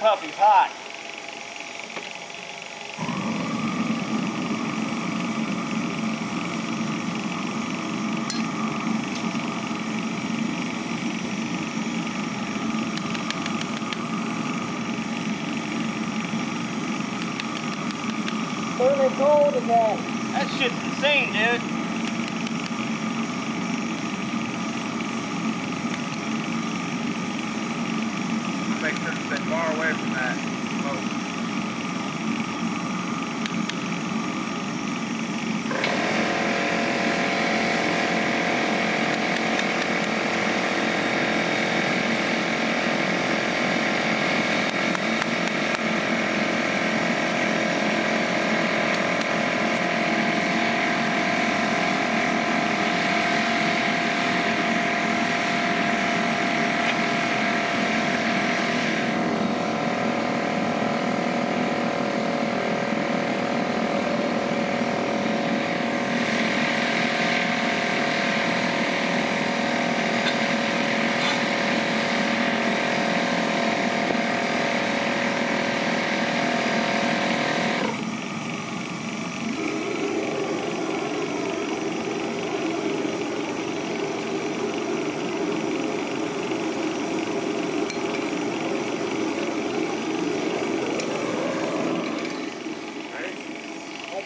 puppy's hot. Cold again. That shit's insane, dude. Make sure to stay far away from that smoke.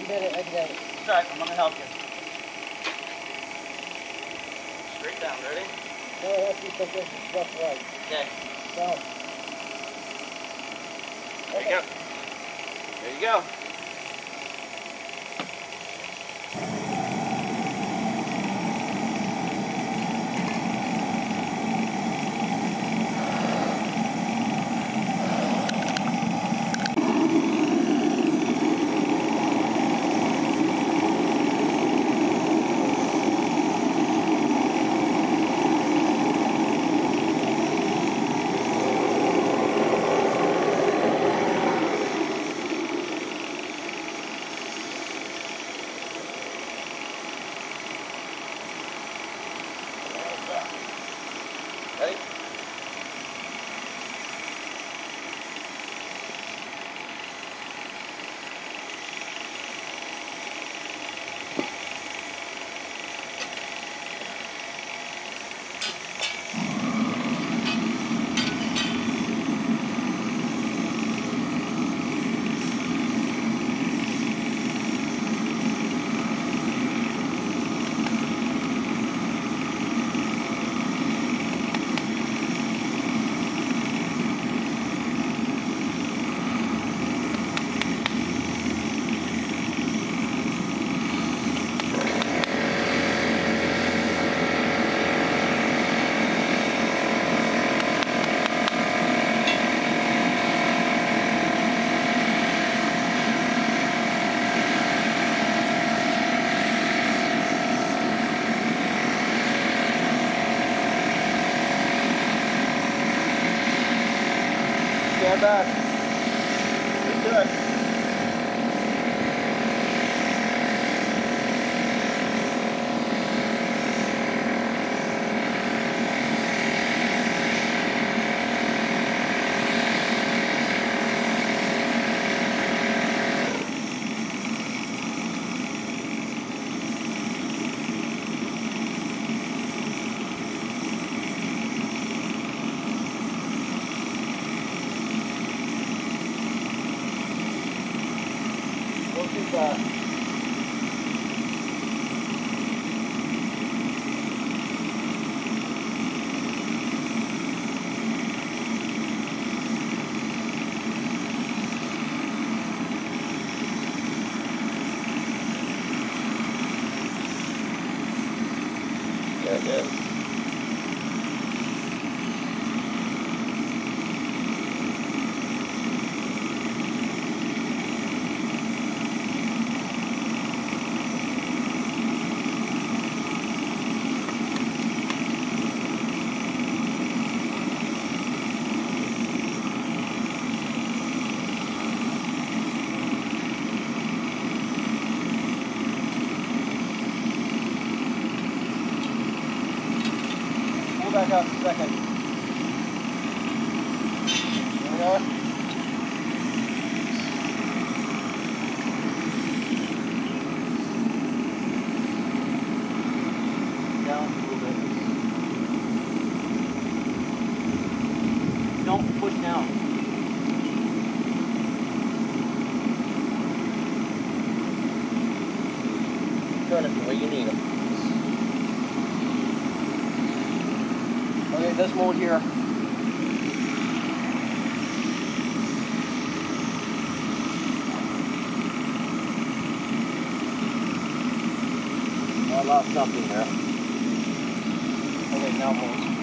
Ready? I can get it, I can get it. It's alright, I'm gonna help you. Straight down, ready? No, I have to put this stuff right. Okay. Down. There you go. There you go. Ready? Stand back. Good, good. Go too fast. Good, good. Pull back up a second. There we are. turn it the way you need them. Mold here. I lost something there. Okay, now molds.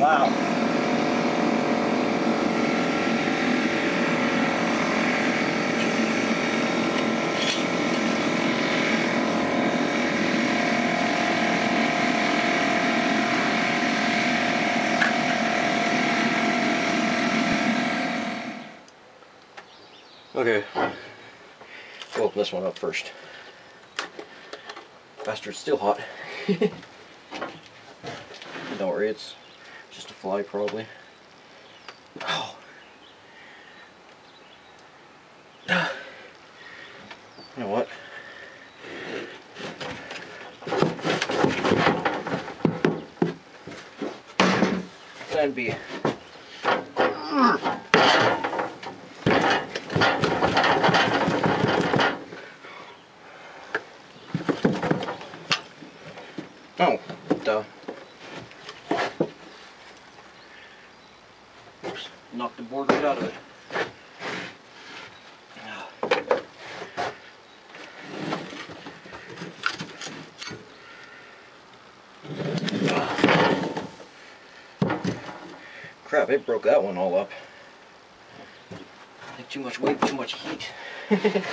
Wow. Okay. We'll open this one up first. Bastard's still hot. Don't worry, it's just a fly probably. Oh. You know what? B. Oh, duh. Oops, knocked the board right out of it. Crap, it broke that one all up. Think too much weight, too much heat.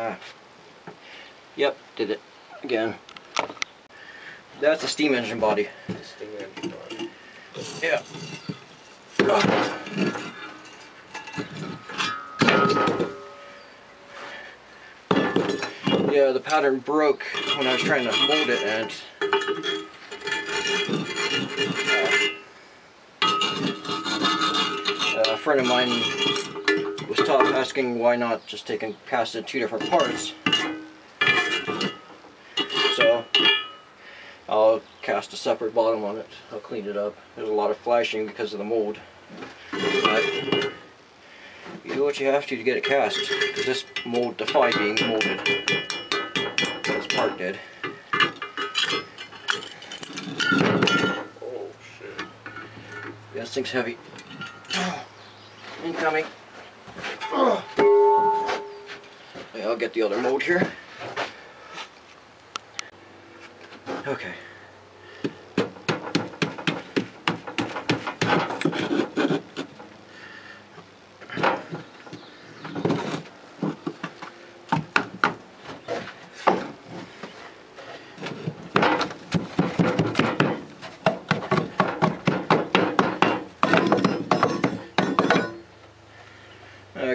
Ah. Yep, did it. Again. That's a steam engine body. Steam engine body. Yeah. Yeah, the pattern broke when I was trying to mold it and uh, a friend of mine was taught asking why not just take and cast it two different parts. Cast a separate bottom on it. I'll clean it up. There's a lot of flashing because of the mold. But you do what you have to to get it cast. Because this mold defied being molded. This part did. Oh shit. Yeah, this thing's heavy. Incoming. Yeah, I'll get the other mold here. Okay.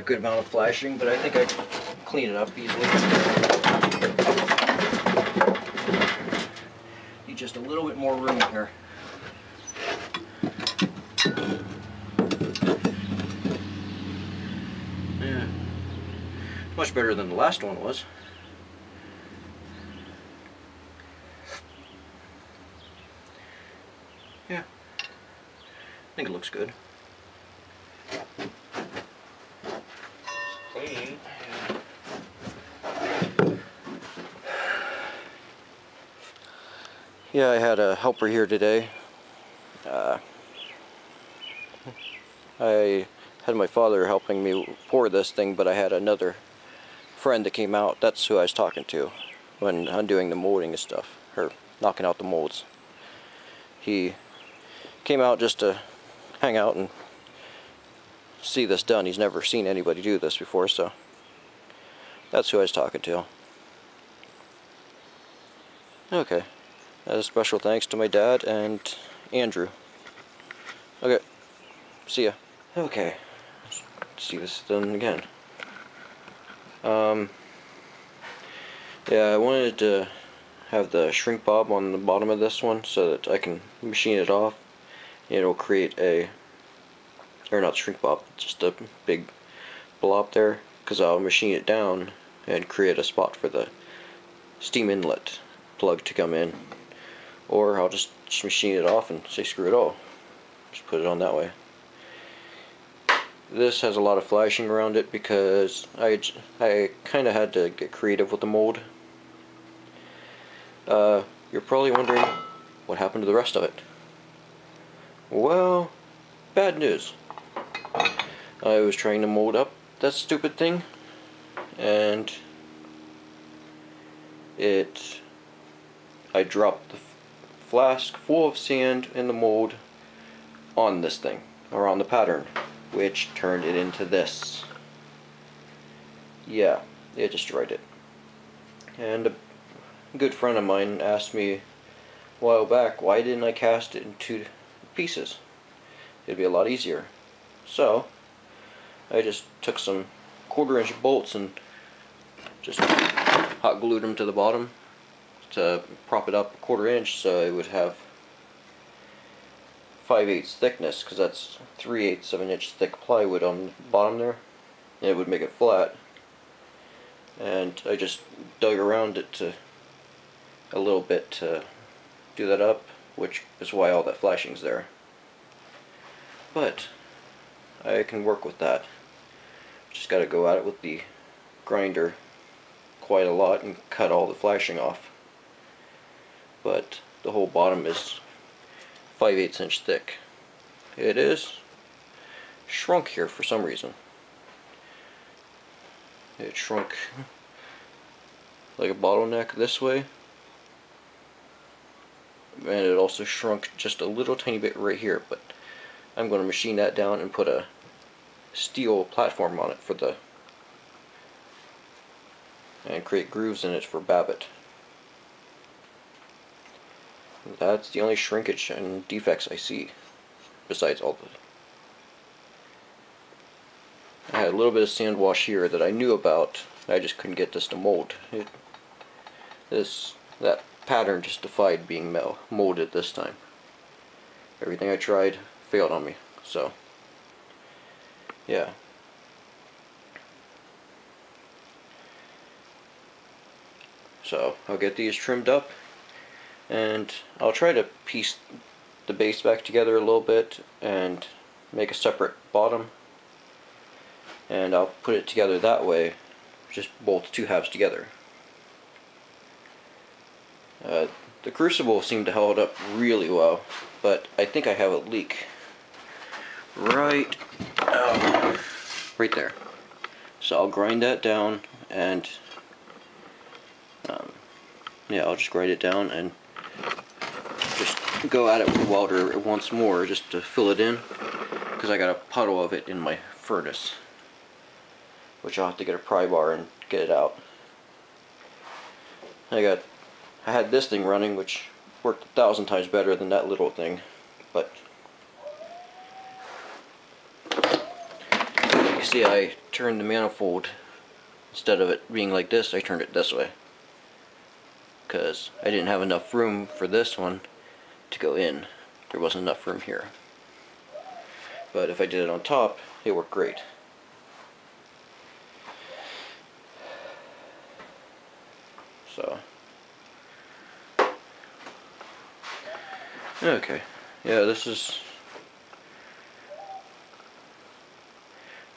Good amount of flashing, but I think I clean it up easily. Need just a little bit more room here. Yeah. Much better than the last one was. Yeah. I think it looks good. Yeah, I had a helper here today. Uh, I had my father helping me pour this thing, but I had another friend that came out. That's who I was talking to when undoing the molding and stuff, or knocking out the molds. He came out just to hang out and see this done. He's never seen anybody do this before, so that's who I was talking to. Okay. A special thanks to my dad and Andrew. Okay. See ya. Okay. Let's see this done again. Um. Yeah, I wanted to have the shrink bob on the bottom of this one so that I can machine it off. It'll create a, or not shrink bob, just a big blob there, because I'll machine it down and create a spot for the steam inlet plug to come in. Or I'll just, machine it off and say screw it all. Just put it on that way. This has a lot of flashing around it because I, I kind of had to get creative with the mold. Uh, you're probably wondering what happened to the rest of it. Well, bad news. I was trying to mold up that stupid thing and it I dropped the flask full of sand in the mold on this thing or on the pattern which turned it into this. Yeah it destroyed it. And a good friend of mine asked me a while back why didn't I cast it in two pieces? It'd be a lot easier. So I just took some quarter inch bolts and just hot glued them to the bottom to prop it up a quarter inch so it would have 5 eighths thickness because that's 3 eighths of an inch thick plywood on the bottom there and it would make it flat. And I just dug around it to a little bit to do that up which is why all that flashing's there. But I can work with that just gotta go at it with the grinder quite a lot and cut all the flashing off but the whole bottom is 5 8 inch thick. It is shrunk here for some reason. It shrunk like a bottleneck this way and it also shrunk just a little tiny bit right here but I'm going to machine that down and put a steel platform on it for the and create grooves in it for Babbitt. That's the only shrinkage and defects I see, besides all the... I had a little bit of sand wash here that I knew about, I just couldn't get this to mold. It, this, that pattern just defied being molded this time. Everything I tried failed on me, so, yeah. So, I'll get these trimmed up and I'll try to piece the base back together a little bit and make a separate bottom and I'll put it together that way just bolt two halves together uh, the crucible seemed to hold up really well but I think I have a leak right oh, right there so I'll grind that down and um, yeah I'll just grind it down and just go at it with the welder once more just to fill it in because I got a puddle of it in my furnace which I'll have to get a pry bar and get it out. I got I had this thing running which worked a thousand times better than that little thing but you see I turned the manifold instead of it being like this I turned it this way because I didn't have enough room for this one to go in. There wasn't enough room here. But if I did it on top, it worked great. So. Okay. Yeah, this is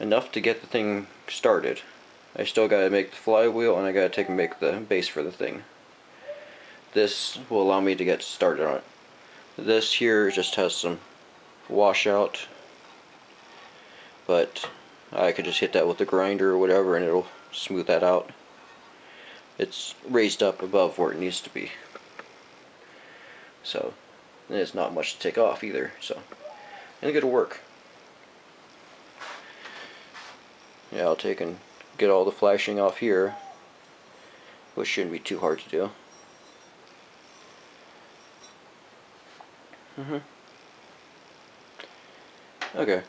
enough to get the thing started. I still gotta make the flywheel and I gotta take and make the base for the thing. This will allow me to get started on it. This here just has some washout, but I could just hit that with the grinder or whatever and it'll smooth that out. It's raised up above where it needs to be. So, and it's not much to take off either, so think it'll work. Yeah, I'll take and get all the flashing off here, which shouldn't be too hard to do. Mm-hmm. Okay.